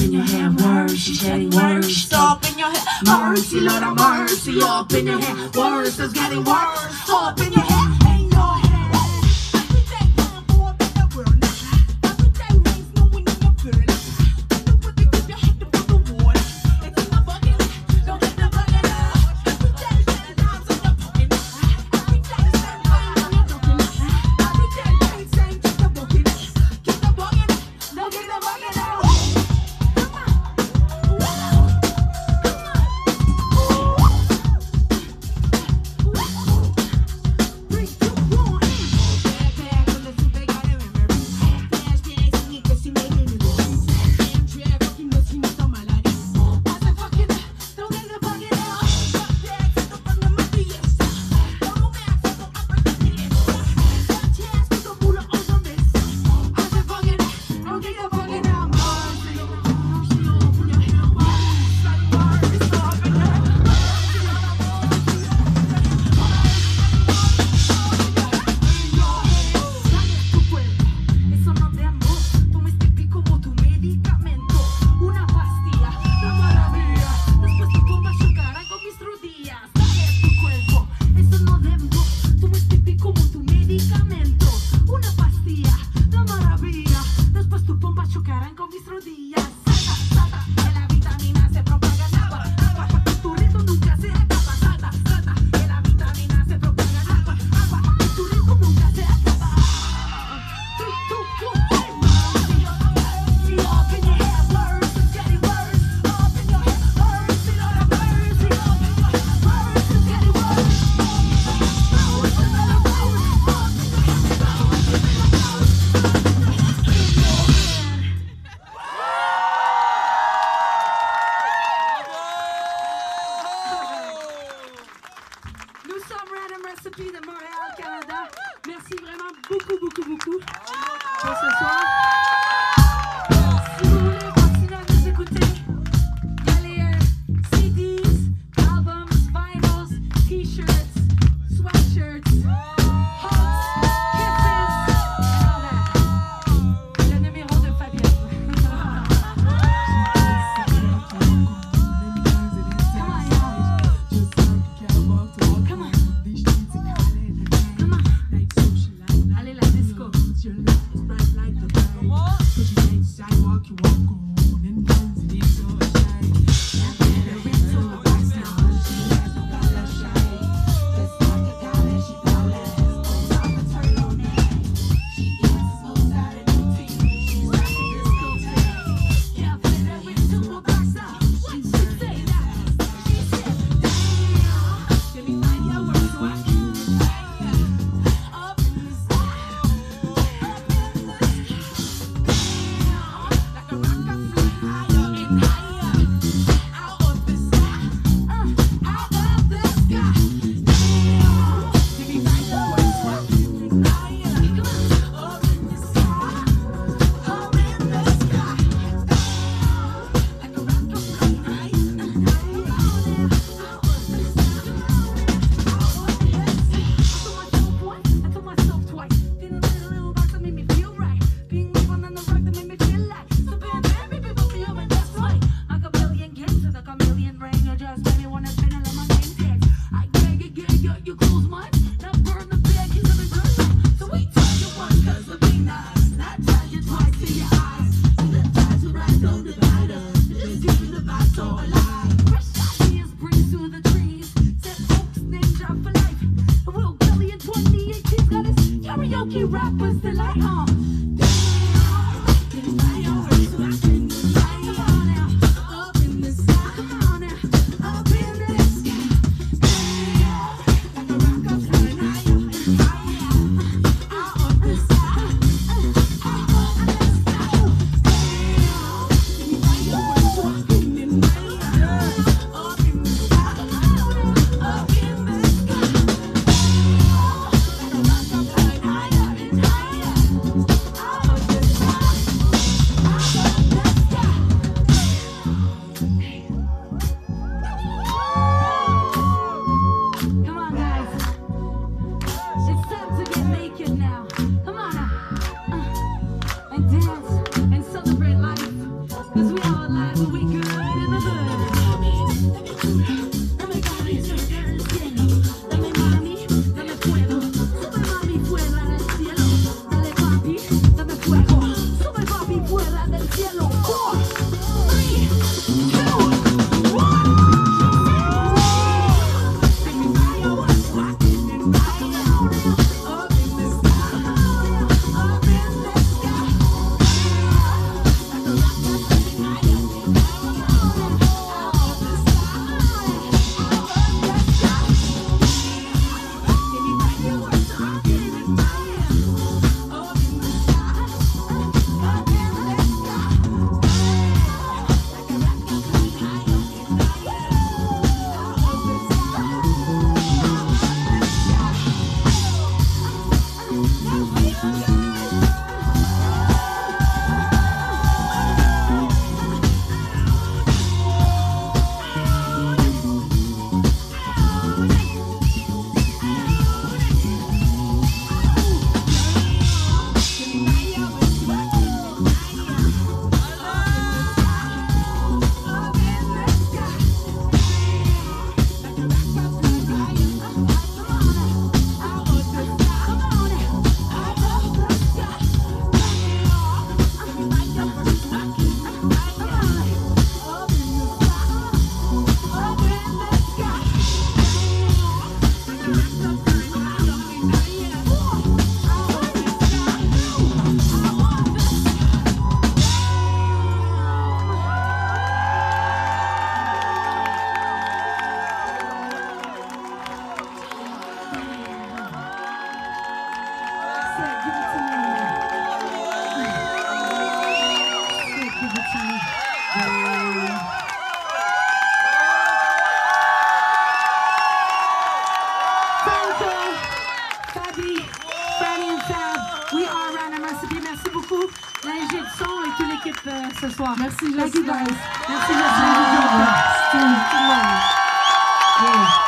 in your hair, worse. she's getting worse. Stop in your hair, mercy, Lord of mercy, up in your hair, worse, it's getting worse. Up in your hair. Recipe de Montréal, Canada. Merci vraiment beaucoup, beaucoup, beaucoup pour ce soir. rappers that light uh, on. merci beaucoup, l'ingé du son et toute l'équipe euh, ce soir. Merci, Jacques. Merci, Merci, Merci,